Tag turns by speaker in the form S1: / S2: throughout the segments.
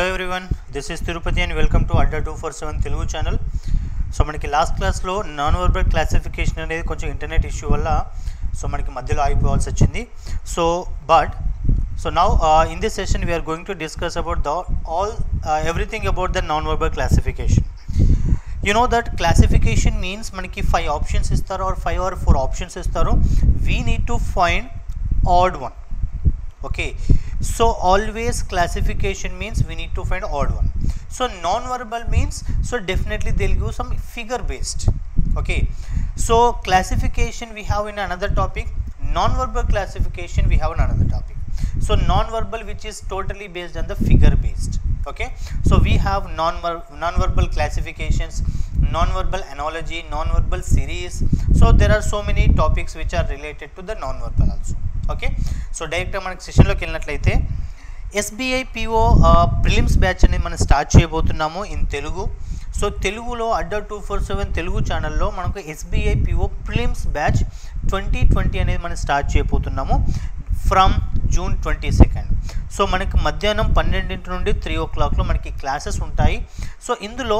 S1: Hello everyone this is Tirupati and welcome to Adda two four seven Telugu channel so మనకి last క్లాస్లో non verbal classification అనేది కొంచెం internet issue వల్ల so మనకి మధ్యలో ఆగిపోవాల్సి వచ్చింది. So but so now in this session we are going to discuss about the all everything about the non verbal classification you know that classification means మనకి five options ఇస్తారు or five or four options ఇస్తారు. We need to find odd one okay so always classification means we need to find odd one. So non-verbal means so definitely they'll give some figure based. Okay. So classification we have in another topic. Non-verbal classification we have in another topic. So non-verbal which is totally based on the figure based. Okay. So we have non non-verbal classifications non-verbal analogy non-verbal series. So there are so many topics which are related to the non-verbal also okay? So డైరెక్ట్గా మనకి సెషన్లోకి వెళ్ళినట్లయితే SBI PO prelims batch అనేది మనం start చేయబోతున్నాము in Telugu. So తెలుగులో Adda two four seven Telugu ఛానల్లో మనకు SBI PO prelims batch twenty twenty అనేది మనం స్టార్ట్ చేయబోతున్నాము from June twenty second. So మనకి మధ్యాహ్నం పన్నెండింటి నుండి త్రీ ఓ క్లాక్లో మనకి క్లాసెస్ ఉంటాయి. సో ఇందులో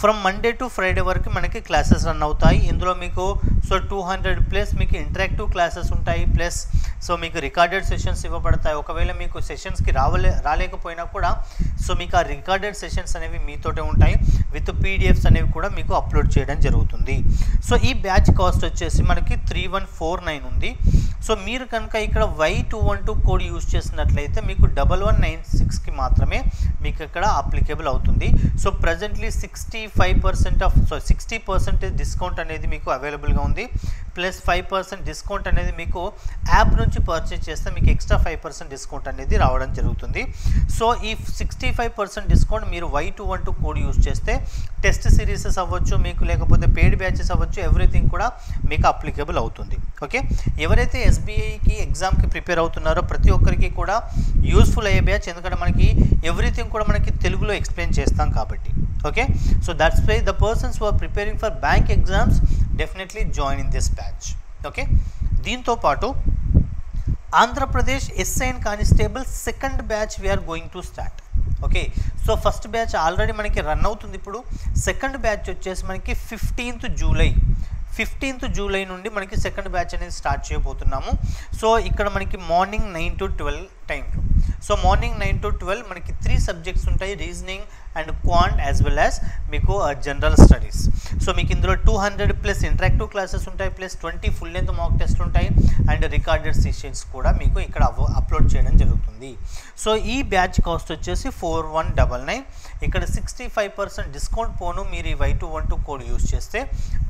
S1: ఫ్రమ్ మండే టు ఫ్రైడే వరకు మనకి క్లాసెస్ రన్ అవుతాయి. ఇందులో మీకు సో టూ హండ్రెడ్ ప్లస్ మీకు ఇంటరాక్టివ్ క్లాసెస్ ఉంటాయి. ప్లస్ సో మీకు రికార్డెడ్ సెషన్స్ ఇవ్వబడతాయి. ఒకవేళ మీకు సెషన్స్కి రావలే రాలేకపోయినా కూడా సో మీకు ఆ రికార్డెడ్ సెషన్స్ అనేవి మీతోటే ఉంటాయి. విత్ పీడిఎఫ్స్ అనేవి కూడా మీకు అప్లోడ్ చేయడం జరుగుతుంది. సో ఈ బ్యాచ్ కాస్ట్ వచ్చేసి మనకి త్రీ వన్ ఫోర్ నైన్ ఉంది. సో మీరు కనుక ఇక్కడ Y two one two code use చేసినట్లయితే మీకు డబల్ వన్ నైన్ సిక్స్కి మాత్రమే మీకు ఇక్కడ అప్లికేబుల్ అవుతుంది. So presently sixty five percent off so sixty percentage discount అనేది మీకు అవైలబుల్గా ఉంది. ప్లస్ ఫైవ్ పర్సెంట్ డిస్కౌంట్ అనేది మీకు యాప్ నుంచి పర్చేజ్ చేస్తే మీకు ఎక్స్ట్రా ఫైవ్ పర్సెంట్ డిస్కౌంట్ అనేది రావడం జరుగుతుంది. సో ఈ సిక్స్టీ ఫైవ్ పర్సెంట్ డిస్కౌంట్ మీరు Y two one two code use చేస్తే టెస్ట్ సిరీసెస్ అవ్వచ్చు మీకు లేకపోతే పెయిడ్ బ్యాచెస్ అవ్వచ్చు ఎవ్రీథింగ్ కూడా మీకు అప్లికేబుల్ అవుతుంది. ఓకే? ఎవరైతే ఎస్బీఐకి ఎగ్జామ్కి ప్రిపేర్ అవుతున్నారో ప్రతి ఒక్కరికి కూడా యూస్ఫుల్ అయ్యే బ్యాచ్. ఎందుకంటే మనకి ఎవ్రీథింగ్ కూడా మనకి తెలుగులో ఎక్స్ప్లెయిన్ చేస్తాం కాబట్టి. Okay? So that's why the persons who are preparing for bank exams definitely join in this batch. Okay? దీంతో పాటు Andhra Pradesh SI and constable second batch we are going to start okay? So first batch already మనకి run అవుతుంది ఇప్పుడు. Second batch వచ్చేసి మనకి fifteenth July. Fifteenth July నుండి మనకి second batch అనేది స్టార్ట్ చేయబోతున్నాము. సో ఇక్కడ మనకి మార్నింగ్ నైన్ టు ట్వెల్వ్ టైంలో so morning nine to twelve మనకి త్రీ సబ్జెక్ట్స్ ఉంటాయి reasoning and quant as well as మీకు జనరల్ స్టడీస్ సో మీకు ఇందులో two hundred plus interactive classes ఉంటాయి plus twenty full length mock test ఉంటాయి and recorded sessions కూడా మీకు ఇక్కడ అప్లోడ్ చేయడం జరుగుతుంది. సో ఈ బ్యాచ్ కాస్ట్ వచ్చేసి ఫోర్ వన్ డబల్ నైన్ ఇక్కడ సిక్స్టీ ఫైవ్ పర్సెంట్ డిస్కౌంట్ పోను మీరు ఈ Y two one two code use చేస్తే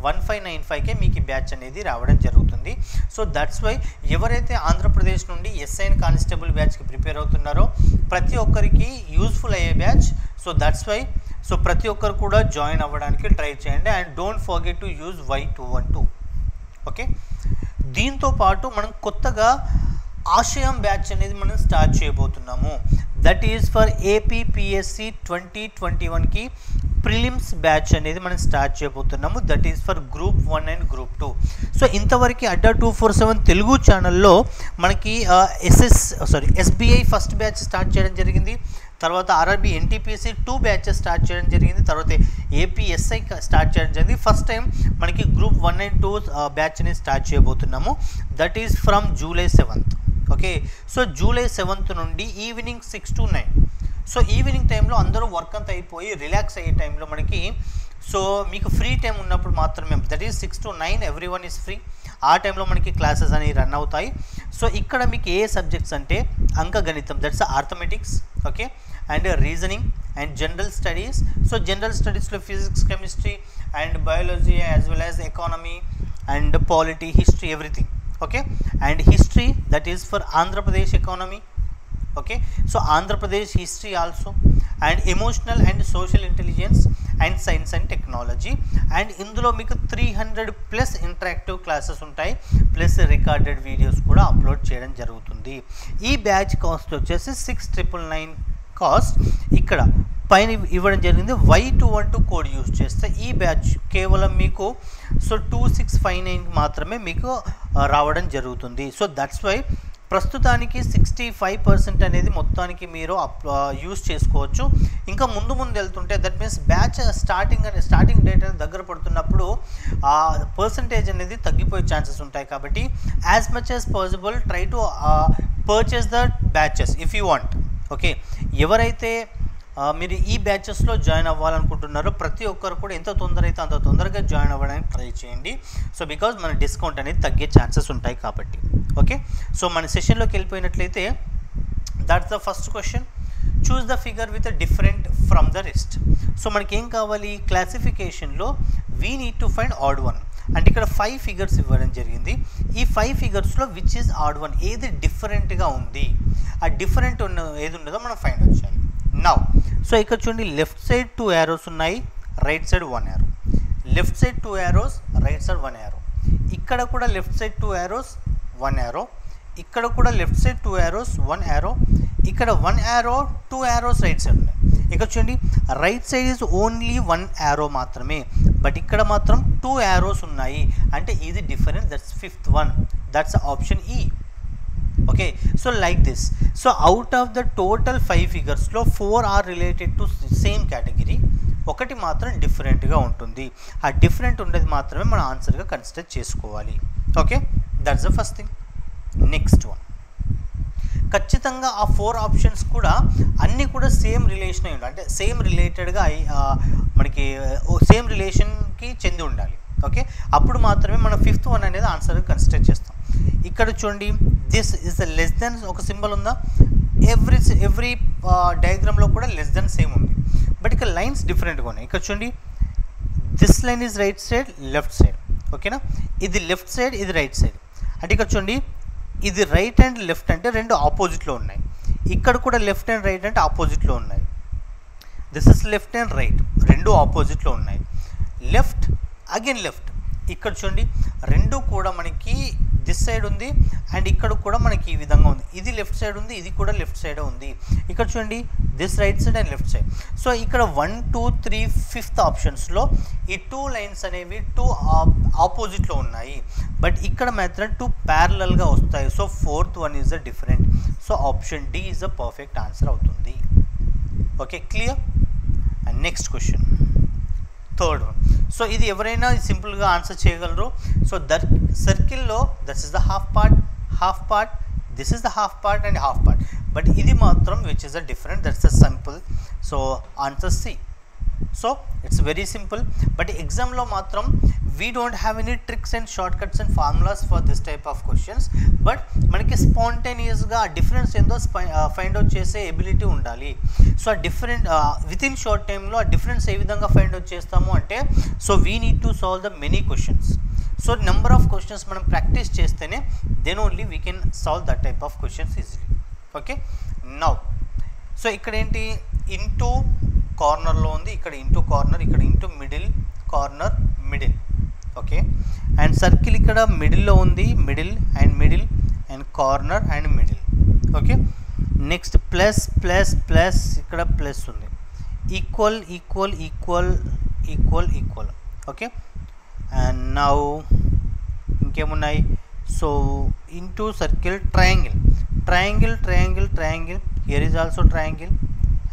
S1: వన్ ఫైవ్ నైన్ ఫైవ్కే మీకు ఈ బ్యాచ్ అనేది రావడం జరుగుతుంది. సో దట్స్ వై ఎవరైతే ఆంధ్రప్రదేశ్ నుండి ఎస్ఐన్ కానిస్టేబుల్ బ్యాచ్కి ప్రిపేర్ అవుతున్నారో. ప్రతి ఒక్కరికి యూస్ఫుల్ అయ్యే batch so that's why so ప్రతి ఒక్కరు కూడా జాయిన్ అవ్వడానికి ట్రై చేయండి. And don't forget to use Y two one two okay దీంతో పాటు మనం కొత్తగా ఆశయం బ్యాచ్ అనేది మనం స్టార్ట్ చేయబోతున్నాము. That is for APPSC twenty twenty వన్కి ప్రిలిమ్స్ బ్యాచ్ అనేది మనం స్టార్ట్ చేయబోతున్నాము. That is for group one and group two so ఇంతవరకు Adda two four seven Telugu ఛానల్లో మనకి SS sorry SBI first batch start చేయడం జరిగింది. తర్వాత RRB NTPC two batches start చేయడం జరిగింది. తర్వాత ఏపీఎస్ఐ స్టార్ట్ చేయడం జరిగింది. ఫస్ట్ టైం మనకి group one and two batch అనేది స్టార్ట్ చేయబోతున్నాము. That is from July seventh okay so July seventh నుండి evening six to nine so evening టైంలో అందరూ వర్క్ అంతా అయిపోయి రిలాక్స్ అయ్యే టైంలో మనకి సో మీకు ఫ్రీ టైం ఉన్నప్పుడు మాత్రమే that is six to nine everyone is free ఆ టైంలో మనకి క్లాసెస్ అనేవి రన్ అవుతాయి. సో ఇక్కడ మీకు ఏ సబ్జెక్ట్స్ అంటే అంకగణితం that's arithmetics okay and reasoning and general studies so general స్టడీస్లో physics chemistry and biology as well as economy and polity history everything okay and history that is for Andhra Pradesh economy okay so Andhra Pradesh history also and emotional and social intelligence and science and technology and ఇందులో మీకు three hundred plus interactive classes ఉంటాయి. Plus recorded videos కూడా upload చేయడం జరుగుతుంది. ఈ batch cost వచ్చేసి six triple nine cost ఇక్కడ పైన ఇవ్వడం జరిగింది Y two one two code use చేస్తే ఈ బ్యాచ్ కేవలం మీకు so two six five nine మాత్రమే మీకు రావడం జరుగుతుంది. సో దట్స్ వై ప్రస్తుతానికి సిక్స్టీ ఫైవ్ పర్సెంట్ అనేది మొత్తానికి మీరు యూస్ చేసుకోవచ్చు. ఇంకా ముందు ముందు వెళ్తుంటే దట్ మీన్స్ బ్యాచ్ స్టార్టింగ్ అనే స్టార్టింగ్ డేట్ అనేది దగ్గర పడుతున్నప్పుడు ఆ పర్సంటేజ్ అనేది తగ్గిపోయే ఛాన్సెస్ ఉంటాయి కాబట్టి as much as possible try to purchase the batches if you want okay ఎవరైతే మీరు ఈ బ్యాచెస్లో జాయిన్ అవ్వాలనుకుంటున్నారో ప్రతి ఒక్కరు కూడా ఎంత తొందర అయితే అంత తొందరగా జాయిన్ అవ్వడానికి ట్రై చేయండి. సో బికాజ్ మన డిస్కౌంట్ అనేది తగ్గే ఛాన్సెస్ ఉంటాయి కాబట్టి. ఓకే సో మన సెషన్లోకి వెళ్ళిపోయినట్లయితే that's the first question choose the figure with different from the rest so మనకి ఏం కావాలి క్లాసిఫికేషన్లో we need to find odd one అంటే ఇక్కడ ఫైవ్ ఫిగర్స్ ఇవ్వడం జరిగింది. ఈ ఫైవ్ ఫిగర్స్లో విచ్ ఈజ్ ఆడ్ వన్ ఏది డిఫరెంట్గా ఉంది? ఆ డిఫరెంట్ ఉన్న ఏది ఉన్నదో మనం ఫైండ్ వచ్చాయి నౌ సో ఇక్కడ చూడండి లెఫ్ట్ సైడ్ టూ యారోస్ ఉన్నాయి right side one arrow left side two arrows right side one arrow ఇక్కడ కూడా left side two arrows one arrow ఇక్కడ కూడా left side two arrows one arrow ఇక్కడ one arrow two arrows right side ఉన్నాయి. ఇక్కడ చూడండి right side is only one arrow మాత్రమే. But ఇక్కడ మాత్రం టూ యారోస్ ఉన్నాయి. అంటే ఇది difference that's fifth one that's option ఈ okay? So like this. So out of the total five ఫిగర్స్లో four are related to same category. ఒకటి మాత్రం డిఫరెంట్గా ఉంటుంది. ఆ డిఫరెంట్ ఉండేది మాత్రమే మన ఆన్సర్గా కన్సిడర్ చేసుకోవాలి. Okay? That's the first thing. Next one. ఖచ్చితంగా ఆ ఫోర్ ఆప్షన్స్ కూడా అన్నీ కూడా సేమ్ రిలేషన్ అయి ఉండాలి. అంటే సేమ్ రిలేటెడ్గా అయి మనకి సేమ్ రిలేషన్కి చెంది ఉండాలి. ఓకే? అప్పుడు మాత్రమే మనం ఫిఫ్త్ వన్ అనేది ఆన్సర్ కన్సిడర్ చేస్తాం. ఇక్కడ చూడండి this is the less than ఒక సింబల్ ఉందా? ఎవ్రీ ఎవ్రీ డయాగ్రామ్లో కూడా లెస్ దెన్ సేమ్ ఉంది. బట్ ఇక్కడ లైన్స్ డిఫరెంట్గా ఉన్నాయి. ఇక్కడ చూడండి this line is right side left side ఓకేనా ఇది లెఫ్ట్ సైడ్ ఇది రైట్ సైడ్ అంటే ఇక్కడ చూడండి ఇది రైట్ అండ్ లెఫ్ట్ అంటే రెండు ఆపోజిట్లో ఉన్నాయి. ఇక్కడ కూడా లెఫ్ట్ అండ్ రైట్ అంటే ఆపోజిట్లో ఉన్నాయి. This is left and right రెండు ఆపోజిట్లో ఉన్నాయి. లెఫ్ట్ అగైన్ లెఫ్ట్ ఇక్కడ చూడండి రెండు కూడా మనకి దిస్ సైడ్ ఉంది అండ్ ఇక్కడ కూడా మనకి ఈ విధంగా ఉంది. ఇది లెఫ్ట్ సైడ్ ఉంది ఇది కూడా లెఫ్ట్ సైడ్ ఉంది. ఇక్కడ చూడండి this right side and left side so ఇక్కడ వన్ టూ త్రీ ఫిఫ్త్ ఆప్షన్స్లో ఈ టూ లైన్స్ అనేవి టూ ఆపోజిట్లో ఉన్నాయి. బట్ ఇక్కడ మాత్రం టూ ప్యారలల్గా వస్తాయి. So fourth one is the different so option D is the perfect answer అవుతుంది. Okay clear and next question third one so ఇది ఎవరైనా సింపుల్గా ఆన్సర్ చేయగలరు. సో దర్ సర్కిల్లో this is the half part half part this is the half part and half part but ఇది మాత్రం which is the different that's the simple so answer C so it's very simple but ఎగ్జామ్లో మాత్రం we don't have any tricks and short cuts and formulas for this type of questions but మనకి స్పాంటేనియస్గా difference ఏందో find out చేసే ability ఉండాలి. So ఆ different with in short టైంలో ఆ డిఫరెన్స్ ఏ విధంగా ఫైండ్ అవుట్ చేస్తాము అంటే so we need to solve the many questions so number of questions మనం ప్రాక్టీస్ చేస్తేనే then only we can solve that type of questions easily okay now so ఇక్కడ ఏంటి? ఇంటూ కార్నర్లో ఉంది ఇక్కడ ఇంటూ కార్నర్ ఇక్కడ into middle corner middle okay? And circle ఇక్కడ మిడిల్లో ఉంది middle and middle and corner and middle okay? Next plus plus plus ఇక్కడ ప్లస్ ఉంది. Equal equal equal equal equal okay? And now ఇంకేమున్నాయి? So into circle triangle triangle triangle triangle here is also triangle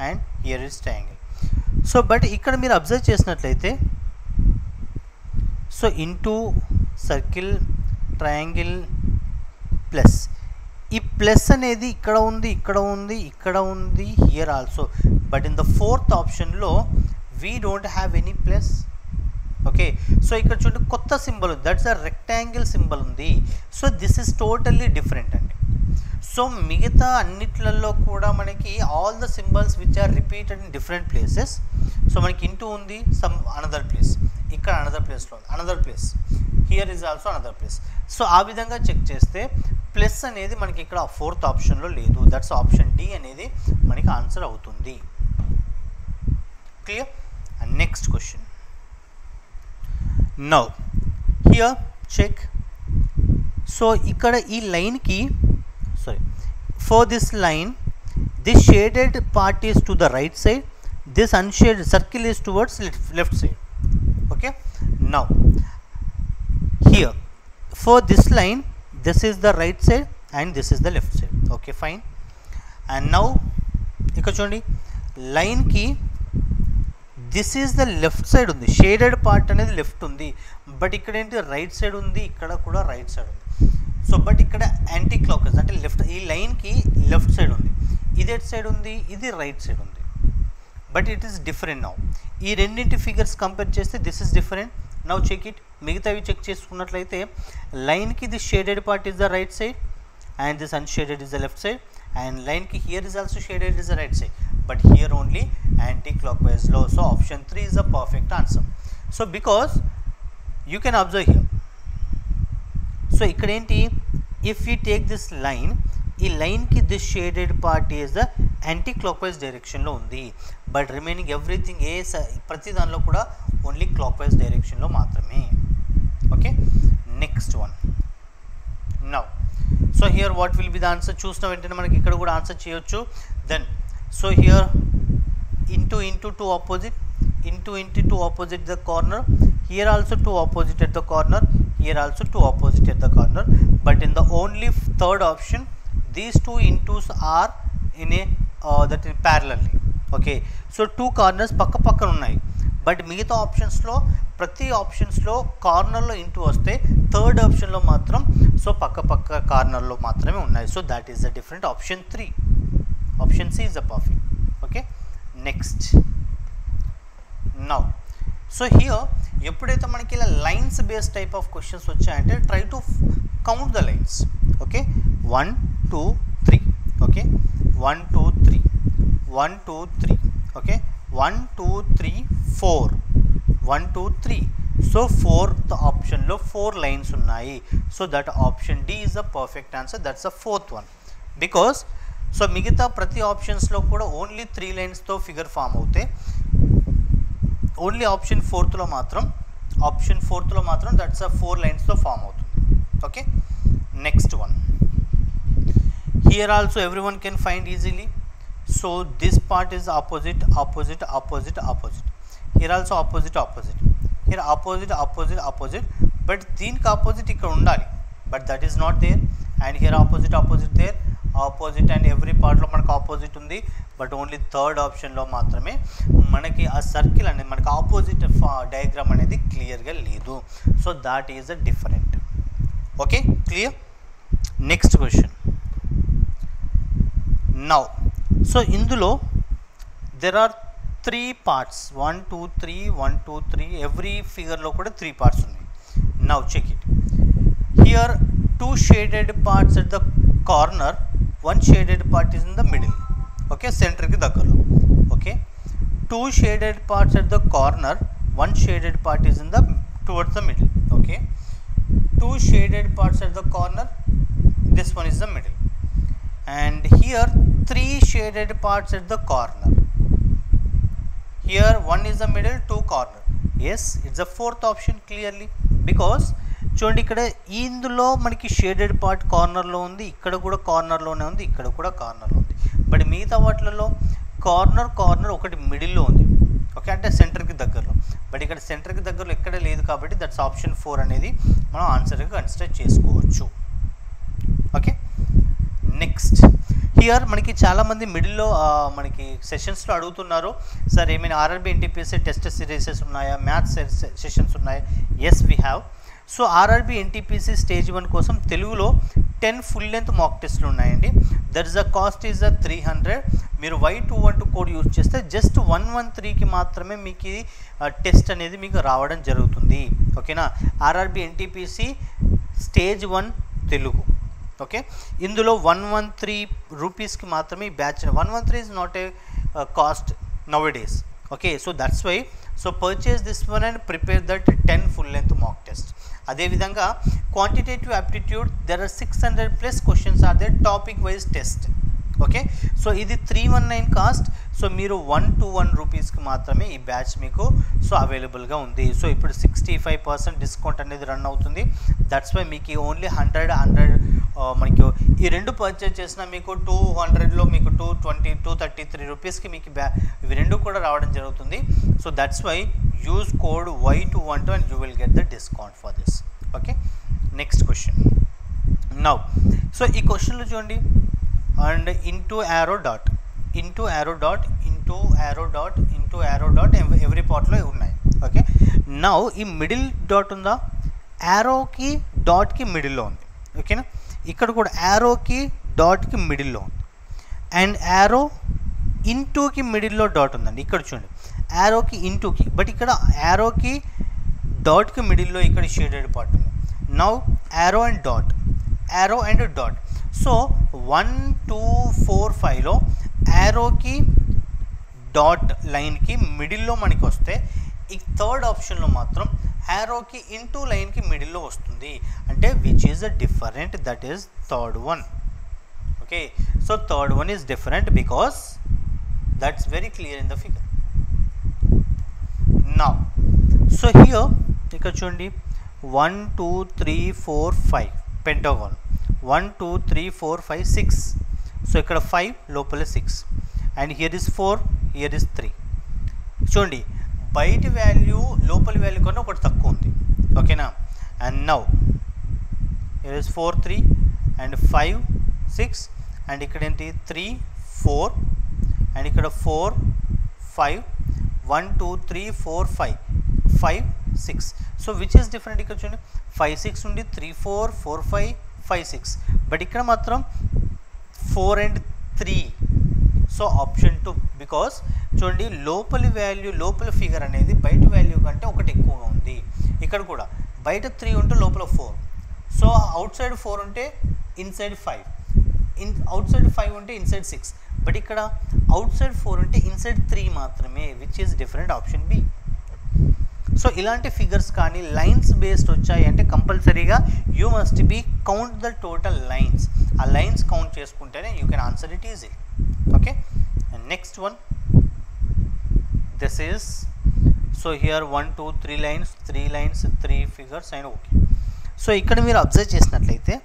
S1: and here is triangle so but ఇక్కడ మీరు observe చేసినట్లయితే so into circle triangle plus ఈ plus అనేది ఇక్కడ ఉంది ఇక్కడ ఉంది ఇక్కడ ఉంది here also but in the fourth ఆప్షన్లో we don't have any plus okay so ఇక్కడ చూడండి కొత్త సింబల్ ఉంది. దట్స్ అ రెక్టాంగిల్ సింబల్ ఉంది. So this is totally different అండి. సో మిగతా అన్నిట్లలో కూడా మనకి all the symbols which are repeated in different places so మనకి ఇంటూ ఉంది సమ్ అనదర్ ప్లేస్ ఇక్కడ అనదర్ ప్లేస్లో ఉంది. Another place here is also another place so ఆ విధంగా చెక్ చేస్తే ప్లస్ అనేది మనకి ఇక్కడ ఫోర్త్ ఆప్షన్లో లేదు. దట్స్ ఆప్షన్ డి అనేది మనకి ఆన్సర్ అవుతుంది. Clear and next question now here check so ఇక్కడ ఈ లైన్కి sorry for this line this shaded part is to the right side this unshaded circle is towards left side okay now here for this line this is the right side and this is the left side okay fine and now ఇక్కడ చూడండి. లైన్కి this is the left side ఉంది. Shaded part అనేది left ఉంది. But ఇక్కడ ఏంటి? Right side ఉంది. ఇక్కడ కూడా రైట్ సైడ్ ఉంది. సో బట్ ఇక్కడ యాంటీ క్లాక్ అంటే లెఫ్ట్ ఈ లైన్కి లెఫ్ట్ సైడ్ ఉంది. ఇది ఎట్ సైడ్ ఉంది? ఇది రైట్ సైడ్ ఉంది. But it is different now ఈ రెండింటి ఫిగర్స్ కంపేర్ చేస్తే this is different now check it మిగతావి చెక్ చేసుకున్నట్లయితే లైన్కి the shaded part is the right side and this unshaded is the left side and లైన్కి here is also shaded is the right side but here only anti clock వైజ్లో so option three is the perfect answer so because you can observe here so ఇక్కడ ఏంటి? If you take this line ఈ లైన్కి this shaded part is the anticlockwise డైరెక్షన్లో ఉంది. But remaining everything ఏ స ప్రతి దానిలో కూడా ఓన్లీ క్లాక్ వైజ్ డైరెక్షన్లో మాత్రమే. Okay next one now so here what will be the answer చూసిన వెంటనే మనకి ఇక్కడ కూడా ఆన్సర్ చేయొచ్చు. Then so here into into two opposite into into two opposite the corner here also two opposite at the corner here also two opposite at the corner but in the only third option these two intos are in a uh, that in parallelly okay? So two corners పక్క పక్కన ఉన్నాయి but మిగతా ఆప్షన్స్లో ప్రతి ఆప్షన్స్లో కార్నర్లో into వస్తే third ఆప్షన్లో మాత్రం సో పక్క పక్క కార్నర్లో మాత్రమే ఉన్నాయి so that is the different option three option C is the perfect okay next now so here ఎప్పుడైతే మనకి ఇలా lines based type of questions వచ్చాయంటే try to count the lines okay one two three okay one two three one two three okay one two three four one two three so fourth ఆప్షన్లో four lines ఉన్నాయి so that option D is the perfect answer that's the fourth one because so మిగతా ప్రతి ఆప్షన్స్లో కూడా only three లైన్స్తో figure form అవుతాయి only option ఫోర్త్లో మాత్రం ఆప్షన్ ఫోర్త్లో మాత్రం దట్స్ అ ఫోర్ లైన్స్తో ఫామ్ అవుతుంది okay next one here also everyone one can find easily so this part opposite opposite opposite opposite opposite also opposite opposite opposite here opposite opposite opposite but దీనికి opposite ఇక్కడ ఉండాలి. But that is not there and here opposite opposite there opposite and every పార్ట్లో మనకు opposite ఉంది. But only third ఆప్షన్లో మాత్రమే మనకి ఆ సర్కిల్ అనేది మనకి ఆపోజిట్ డయాగ్రామ్ అనేది క్లియర్గా లేదు. So that is a different okay clear next question now so ఇందులో there are three parts one two three one two three every ఫిగర్లో కూడా త్రీ పార్ట్స్ ఉన్నాయి. Now check it here two shaded parts at the corner one shaded part is in the middle okay సెంటర్కి దగ్గరలో. Okay two shaded parts at the corner one shaded part is in the towards the middle okay two shaded parts at the corner this one is the middle and here three shaded parts at the corner. Here one is the middle two corner. Yes it's the fourth option clearly. Because చూడండి ఇక్కడ ఇందులో మనకి shaded part కార్నర్లో ఉంది ఇక్కడ కూడా కార్నర్లోనే ఉంది ఇక్కడ కూడా కార్నర్లో ఉంది. బట్ మిగతా వాటిలలో కార్నర్ కార్నర్ ఒకటి మిడిల్లో ఉంది. ఓకే అంటే సెంటర్కి దగ్గరలో. బట్ ఇక్కడ సెంటర్కి దగ్గరలో ఎక్కడ లేదు కాబట్టి దట్స్ ఆప్షన్ ఫోర్ అనేది మనం ఆన్సర్గా కన్సిడర్ చేసుకోవచ్చు. ఓకే నెక్స్ట్ హియర్ మనకి చాలామంది మిడిల్లో మనకి సెషన్స్లో అడుగుతున్నారు. సార్ ఏమైనా ఆర్ఆర్బి ఎన్టీపీఎస్సీ టెస్ట్ సిరీసెస్ ఉన్నాయా? మ్యాథ్స్ సెషన్స్ ఉన్నాయా? Yes we have so RRB NTPC stage one కోసం తెలుగులో టెన్ ఫుల్ లెంత్ మాక్ టెస్ట్లు ఉన్నాయండి. That is the cost is the three hundred మీరు Y two one two code use చేస్తే just one one త్రీకి మాత్రమే మీకు ఇది టెస్ట్ అనేది మీకు రావడం జరుగుతుంది. ఓకేనా RRB NTPC stage one Telugu. Okay ఇందులో వన్ వన్ త్రీ రూపీస్కి మాత్రమే ఈ batch one one three is not a cost nowadays okay so that's why so purchase this one and prepare that ten full length mock test అదేవిధంగా quantitative aptitude there are six hundred plus questions are they topic wise test okay? So ఇది three one nine cost so మీరు one two one రూపీస్కి మాత్రమే ఈ batch మీకు so అవైలబుల్గా ఉంది. So ఇప్పుడు సిక్స్టీ ఫైవ్ పర్సెంట్ డిస్కౌంట్ అనేది రన్ అవుతుంది. దట్స్ వై మీకు ఓన్లీ హండ్రెడ్ హండ్రెడ్ మనకి ఈ రెండు పర్చేజ్ చేసిన మీకు టూ హండ్రెడ్లో మీకు two twenty two thirty three రూపీస్కి మీకు బ్యా ఇవి రెండు కూడా రావడం జరుగుతుంది. So that's why use code Y two one two and you will get the discount for this okay? Next question now so ఈ క్వశ్చన్లో చూడండి. And into arrow dot. Into arrow dot into arrow dot into arrow dot every పార్ట్లో ఉన్నాయి. Okay? Now ఈ middle dot ఉందా? యారోకి డాట్కి మిడిల్లో ఉంది. ఓకేనా? ఇక్కడ కూడా యారోకి డాట్కి మిడిల్లో ఉంది. అండ్ యారో ఇంటూకి మిడిల్లో డాట్ ఉందండి. ఇక్కడ చూడండి. యారోకి ఇంటూకి బట్ ఇక్కడ యారోకి డాట్కి మిడిల్లో ఇక్కడ షేడెడ్ పార్ట్ ఉంది. Now arrow and dot. Arrow and dot. So one two four ఫైవ్లో యారోకి డాట్ లైన్కి మిడిల్లో మనకి వస్తే ఈ థర్డ్ ఆప్షన్లో మాత్రం యారోకి ఇంటూ లైన్కి మిడిల్లో వస్తుంది. అంటే which is a different that is third one okay so third one is different because that's very clear in the figure నా సో హియర్ ఇక్కడ చూడండి. One two three four five pentagon one two three four five six. So ఇక్కడ five లోపల six. And here is four here is three. చూడండి బయట value లోపల value కన్నా ఒకటి తక్కువ ఉంది. ఓకేనా? And now here is four three and five six. And ఇక్కడ ఏంటి? Three four. అండ్ ఇక్కడ four five. One two three four five. Five six. So which is different ఇక్కడ చూడండి? ఫైవ్ సిక్స్ ఉండి three four four five. Five six. But ఇక్కడ మాత్రం four and three. So option two. Because చూడండి లోపలి value లోపల figure అనేది బయట వాల్యూ కంటే ఒకటి ఎక్కువగా ఉంది. ఇక్కడ కూడా బయట త్రీ ఉంటే లోపల four. So outside four ఉంటే inside five. In outside five ఉంటే ఇన్సైడ్ సిక్స్. బట్ ఇక్కడ అవుట్ సైడ్ ఫోర్ ఉంటే ఇన్సైడ్ త్రీ మాత్రమే which is different option B so ఇలాంటి ఫిగర్స్ కానీ లైన్స్ బేస్డ్ వచ్చాయి అంటే కంపల్సరీగా you must be count the total lines ఆ లైన్స్ కౌంట్ చేసుకుంటేనే you can answer it easy okay next one this is so here one two three lines three lines three figures and okay so ఇక్కడ మీరు observe చేసినట్లయితే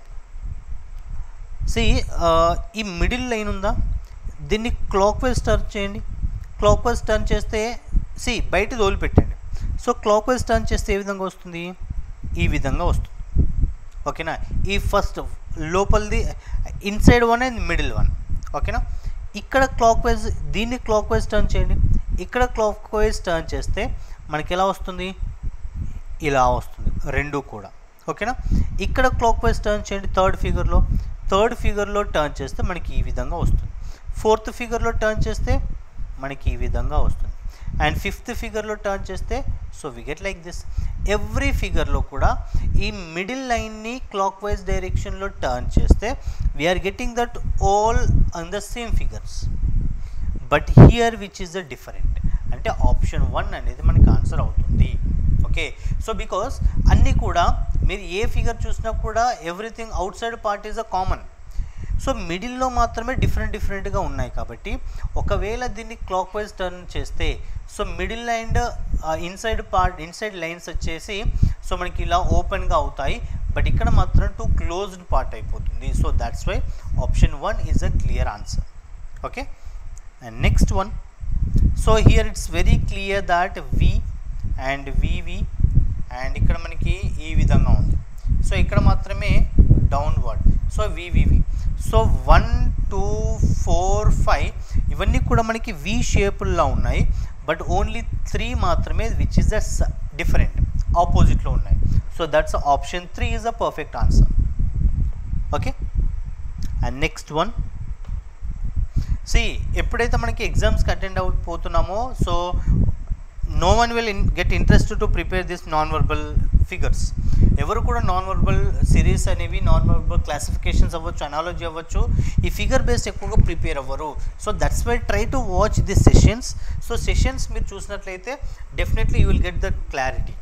S1: see uh, ఈ middle line ఉందా? దీన్ని clockwise turn చేయండి. Clockwise turn చేస్తే see బయట పెట్టండి సో క్లాక్ వైజ్ టర్న్ చేస్తే ఏ విధంగా వస్తుంది? ఈ విధంగా వస్తుంది. ఓకేనా? ఈ first లోపలిది inside one and middle one ఓకేనా? ఇక్కడ క్లాక్ వైజ్ దీన్ని క్లాక్ వైజ్ టర్న్ చేయండి. ఇక్కడ క్లాక్ వైజ్ టర్న్ చేస్తే మనకి ఎలా వస్తుంది? ఇలా వస్తుంది. రెండు కూడా. ఓకేనా? ఇక్కడ క్లాక్ వైజ్ టర్న్ చేయండి థర్డ్ ఫిగర్లో థర్డ్ ఫిగర్లో టర్న్ చేస్తే మనకి ఈ విధంగా వస్తుంది. ఫోర్త్ ఫిగర్లో టర్న్ చేస్తే మనకి ఈ విధంగా వస్తుంది. అండ్ ఫిఫ్త్ ఫిగర్లో టర్న్ చేస్తే so we get like this every ఫిగర్లో కూడా ఈ మిడిల్ లైన్ని క్లాక్ వైజ్ డైరెక్షన్లో టర్న్ చేస్తే we are getting that all on the same figures but here which is the different అంటే ఆప్షన్ వన్ అనేది మనకి ఆన్సర్ అవుతుంది. ఓకే సో బికాస్ అన్నీ కూడా మీరు ఏ ఫిగర్ చూసినా కూడా everything outside part is a common so మిడిల్లో మాత్రమే డిఫరెంట్ డిఫరెంట్గా ఉన్నాయి కాబట్టి ఒకవేళ దీన్ని క్లాక్ వైజ్ టర్న్ చేస్తే so middle and inside part inside lines వచ్చేసి సో మనకి ఇలా ఓపెన్గా అవుతాయి. బట్ ఇక్కడ మాత్రం టూ క్లోజ్డ్ పార్ట్ అయిపోతుంది. So that's why option one is a clear answer. Okay? And next one. So here it's very clear that V and V V and ఇక్కడ మనకి ఈ విధంగా ఉంది. సో ఇక్కడ మాత్రమే downward. So V V V so one two four five ఇవన్నీ కూడా మనకి వి షేపుల్లో ఉన్నాయి. బట్ ఓన్లీ త్రీ మాత్రమే విచ్ ఇస్ ద డిఫరెంట్ ఆపోజిట్లో ఉన్నాయి. So that's option three is a perfect answer. Okay? And next one. See ఎప్పుడైతే మనకి ఎగ్జామ్స్కి attend అయిపోతున్నామో so no one will in get interest to prepare this non verbal figures ఎవరు కూడా non verbal series అనేవి non verbal classifications అవ్వచ్చు analogy అవ్వచ్చు ఈ figure based ఎక్కువగా ప్రిపేర్ అవ్వరు. So that's why try to watch this sessions so sessions మీరు చూసినట్లయితే definitely you will get the clarity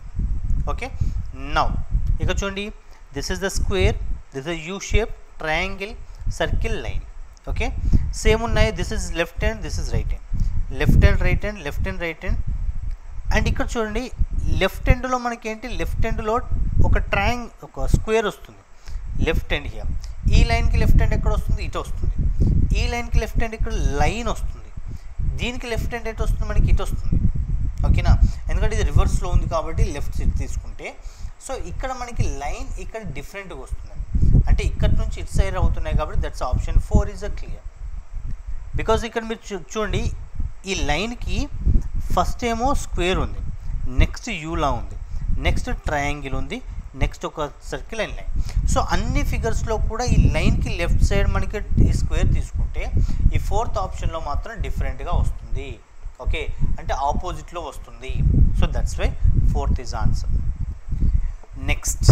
S1: okay now ఇక చూడండి. This is the square this is U shape triangle circle line okay same ఉన్నాయి. This is left hand this is right hand left hand right hand left hand right hand and ఇక్కడ చూడండి left ఎండ్లో మనకి ఏంటి left ఎండ్లో ఒక ట్రయాంగ్ ఒక square వస్తుంది. లెఫ్ట్ హ్యాండ్ హియర్ ఈ లైన్కి లెఫ్ట్ హ్యాండ్ ఎక్కడ వస్తుంది? ఇటు వస్తుంది. ఈ లైన్కి లెఫ్ట్ హ్యాండ్ ఇక్కడ లైన్ వస్తుంది. దీనికి లెఫ్ట్ హ్యాండ్ ఎటు వస్తుంది? మనకి ఇటు వస్తుంది. ఓకేనా? ఎందుకంటే ఇది రివర్స్లో ఉంది కాబట్టి లెఫ్ట్ సైడ్ తీసుకుంటే. సో ఇక్కడ మనకి లైన్ ఇక్కడ డిఫరెంట్గా వస్తుంది. అంటే ఇక్కడ నుంచి ఇటు సైడ్ అవుతున్నాయి కాబట్టి that's option four is a clear because ఇక్కడ మీరు చూ చూడండి ఈ లైన్కి ఫస్ట్ ఏమో స్క్వేర్ ఉంది నెక్స్ట్ యూలా ఉంది నెక్స్ట్ ట్రయాంగిల్ ఉంది నెక్స్ట్ ఒక సర్కిల్ అండ్ లైన్. సో అన్ని ఫిగర్స్లో కూడా ఈ లైన్కి లెఫ్ట్ సైడ్ మనకి ఈ స్క్వేర్ తీసుకుంటే ఈ ఫోర్త్ ఆప్షన్లో మాత్రం డిఫరెంట్గా వస్తుంది. ఓకే? అంటే ఆపోజిట్లో వస్తుంది. So that's why fourth is answer. Next.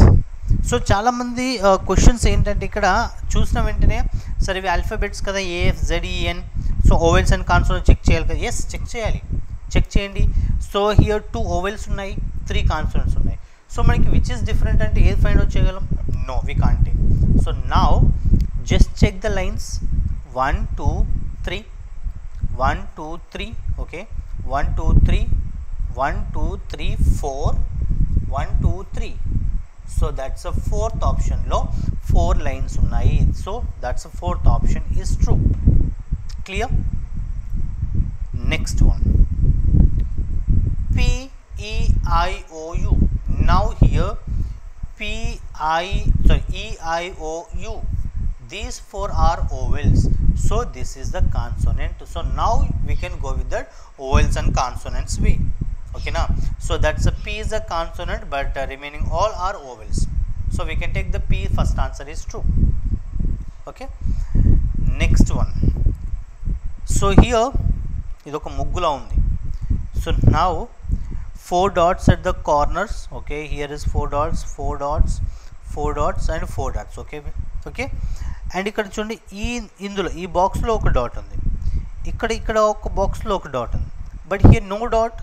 S1: So చాలామంది క్వశ్చన్స్ ఏంటంటే ఇక్కడ చూసిన వెంటనే సరే ఇవి ఆల్ఫాబెట్స్ కదా A F Z E N e, so vowels and consonants check చేయాలి కదా? ఎస్ చెక్ చేయాలి. చెక్ చేయండి. సో హియర్ టూ ఓవెల్స్ ఉన్నాయి త్రీ కాన్సోనెంట్స్ ఉన్నాయి. సో మనకి విచ్ ఇస్ డిఫరెంట్ అంటే ఏది ఫైండ్ అవుట్ చేయగలం? No we can't so now just check the lines one two three one two three okay one two three one two three four one two three so that's a fourth ఆప్షన్లో four lines ఉన్నాయి. So that's a fourth option is true clear next one P E I O U now here P I sorry E I O U these four are ovals so this is the consonant so now we can go with that ovals and consonants way okay now so that's a p is a consonant but uh, remaining all are ovals so we can take the p first answer is true okay next one so here ఇది ఒక ముగ్గులా ఉంది so now Four dots at the corners okay here is four dots four dots four dots and four dots okay okay and ఇక్కడ చూడండి ఈ ఇందులో ఈ బాక్స్లో ఒక డాట్ ఉంది. ఇక్కడ ఇక్కడ ఒక బాక్స్లో ఒక డాట్ ఉంది. But here no dot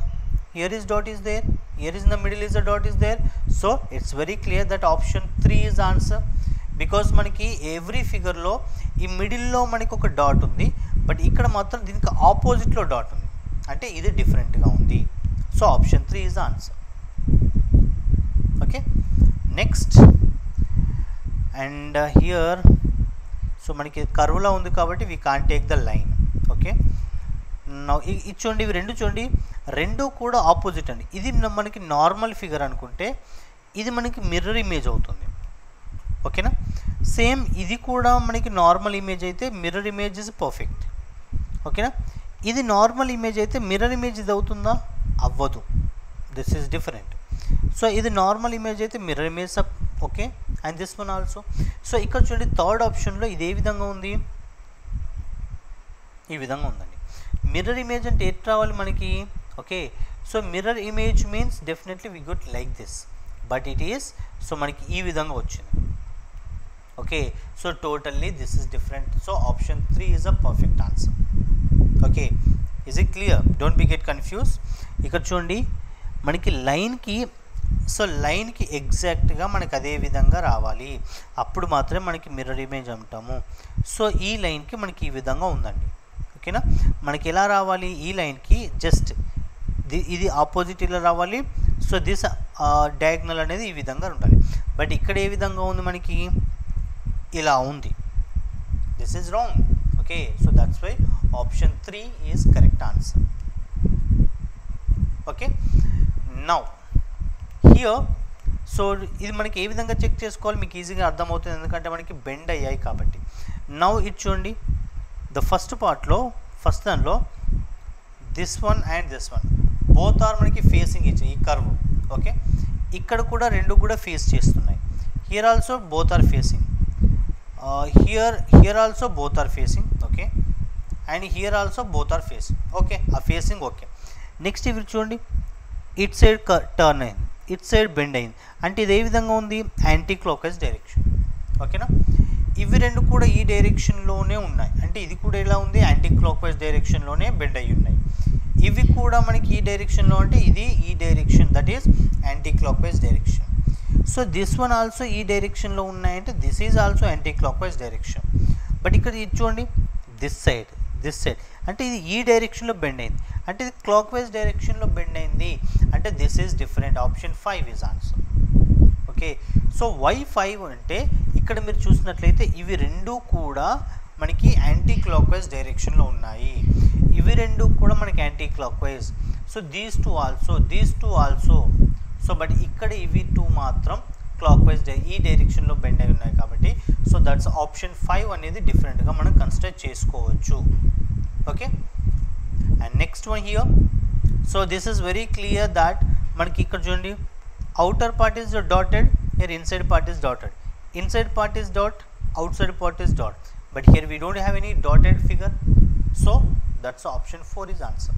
S1: here is dot is there here is the middle is the dot is there so it's very clear that option three is answer because మనకి ఎవ్రీ ఫిగర్లో ఈ మిడిల్లో మనకి ఒక డాట్ ఉంది. But ఇక్కడ మాత్రం దీనికి ఆపోజిట్లో డాట్ ఉంది. అంటే ఇది డిఫరెంట్గా ఉంది. So option three is answer okay next and here so మనకి కర్వ్లా ఉంది కాబట్టి we can take the line okay ఇది చూడండి ఇవి రెండు చూడండి. రెండు కూడా ఆపోజిట్ అండి. ఇది మనకి నార్మల్ ఫిగర్ అనుకుంటే ఇది మనకి మిర్రర్ ఇమేజ్ అవుతుంది. ఓకేనా సేమ్ ఇది కూడా మనకి నార్మల్ ఇమేజ్ అయితే మిర్రర్ ఇమేజ్ ఇస్ పర్ఫెక్ట్ ఓకేనా ఇది నార్మల్ ఇమేజ్ అయితే మిర్రర్ ఇమేజ్ ఇది అవుతుందా? అవ్వదు. దిస్ ఈజ్ డిఫరెంట్ సో ఇది నార్మల్ ఇమేజ్ అయితే mirror image up okay and this one also so ఇక్కడ చూడండి థర్డ్ ఆప్షన్లో ఇది ఏ విధంగా ఉంది. ఈ విధంగా ఉందండి. మిర్రర్ ఇమేజ్ అంటే ఎట్ రావాలి మనకి? Okay so mirror image means definitely we good like this but it is so మనకి ఈ విధంగా వచ్చింది. Okay so totally this is different so option three is a perfect answer okay is it clear don't be get confuse ఇక్కడ చూడండి. మనకి లైన్కి so లైన్కి ఎగ్జాక్ట్గా మనకి అదే విధంగా రావాలి. అప్పుడు మాత్రమే మనకి మిర్రర్ ఇమేజ్ అంటాము సో ఈ లైన్కి మనకి ఈ విధంగా ఉందండి. ఓకేనా మనకి ఎలా రావాలి? ఈ లైన్కి జస్ట్ ఇది ఆపోజిట్ ఇలా రావాలి. సో దిస్ డయాగ్నల్ అనేది ఈ విధంగా ఉండాలి. బట్ ఇక్కడ ఏ విధంగా ఉంది మనకి? ఇలా ఉంది. This is wrong okay so that's why option three is correct answer okay now here so ఇది మనకి ఏ విధంగా చెక్ చేసుకోవాలి? మీకు ఈజీగా అర్థమవుతుంది. ఎందుకంటే మనకి బెండ్ అయ్యాయి కాబట్టి. నౌ ఇది చూడండి. ద ఫస్ట్ పార్ట్లో ఫస్ట్ దానిలో this one and this one both are మనకి ఫేసింగ్ ఇచ్చి ఈ కర్వ్ ఓకే ఇక్కడ కూడా రెండు కూడా ఫేస్ చేస్తున్నాయి. Here also both are facing here here also both are facing okay and here also both are face. Okay? ఆ ఫేసింగ్ ఓకే. నెక్స్ట్ ఇవి చూడండి. ఇట్ సైడ్ టర్న్ అయింది. ఇట్ సైడ్ బెండ్ అయింది. అంటే ఇది ఏ విధంగా ఉంది? Anti clockwise direction. ఓకేనా? ఇవి రెండు కూడా ఈ డైరెక్షన్లోనే ఉన్నాయి. అంటే ఇది కూడా ఎలా ఉంది? యాంటీ క్లాక్వైజ్ డైరెక్షన్లోనే బెండ్ అయి ఉన్నాయి. ఇవి కూడా మనకి ఈ డైరెక్షన్లో అంటే ఇది ఈ direction. That is anti clockwise direction. So this one also ఈ డైరెక్షన్లో ఉన్నాయంటే this is also anti clockwise direction. But ఇక్కడ ఇది చూడండి. This side. దిస్ సైడ్ అంటే ఇది ఈ డైరెక్షన్లో బెండ్ అయింది. అంటే ఇది క్లాక్ వైజ్ డైరెక్షన్లో బెండ్ అయింది. అంటే this is different. Option five is answer. Okay? So why five అంటే ఇక్కడ మీరు చూసినట్లయితే ఇవి రెండు కూడా మనకి యాంటీ క్లాక్ వైజ్ డైరెక్షన్లో ఉన్నాయి. ఇవి రెండు కూడా మనకి anti clockwise so these two also these two also so but ఇక్కడ ఇవి టూ మాత్రం క్లాక్ వైజ్ ఈ డైరెక్షన్లో బెండ్ అయి ఉన్నాయి కాబట్టి సో దట్స్ ఆప్షన్ ఫైవ్ అనేది డిఫరెంట్గా మనం కన్సిడర్ చేసుకోవచ్చు. Okay and next one here so this is very clear that మనకి ఇక్కడ చూడండి. Outer part is dotted here inside part is dotted inside part is dot outside part is dot. But here we don't have any dotted figure. So that's option 4 is answer.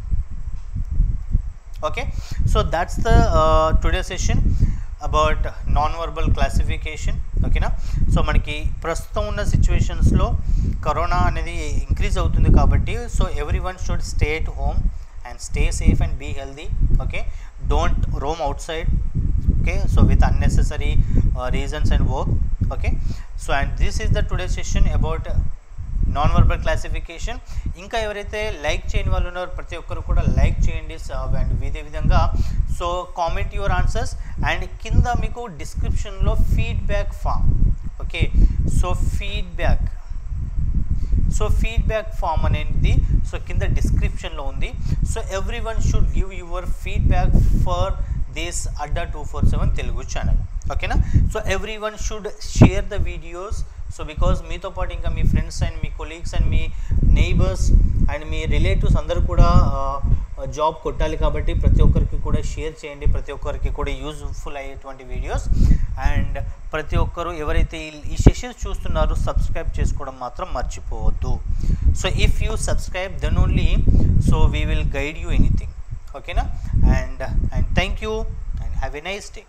S1: Okay? So that's the uh, today's session. About non verbal classification ఓకేనా so మనకి ప్రస్తుతం ఉన్న సిచ్యువేషన్స్లో corona అనేది increase అవుతుంది కాబట్టి so every one should stay at home and stay safe and be healthy okay don't roam outside okay so with unnecessary uh, reasons and work okay so and this is the today's session non verbal classification ఇంకా ఎవరైతే like చేయని వాళ్ళు ఉన్నారో ప్రతి ఒక్కరు కూడా like చేయండి and ఇదే విధంగా. So comment your answers and కింద మీకు డిస్క్రిప్షన్లో feedback form okay so feedback so feedback form అనేది సో కింద డిస్క్రిప్షన్లో ఉంది. So every one should give your feedback for this Adda two four seven Telugu channel ఓకేనా so every one should share the videos so because మీతో పాటు ఇంకా మీ friends and మీ కొలీగ్స్ అండ్ మీ నైబర్స్ అండ్ మీ రిలేటివ్స్ అందరూ కూడా జాబ్ కొట్టాలి కాబట్టి ప్రతి ఒక్కరికి కూడా షేర్ చేయండి. ప్రతి ఒక్కరికి కూడా యూజ్ఫుల్ అయ్యేటువంటి వీడియోస్ అండ్ ప్రతి ఒక్కరు ఎవరైతే ఈ- ఈ సెషన్స్ చూస్తున్నారో సబ్స్క్రైబ్ చేసుకోవడం మాత్రం మర్చిపోవద్దు. So if you subscribe then only so we will guide you anything ఓకేనా and and thank you and have a nice day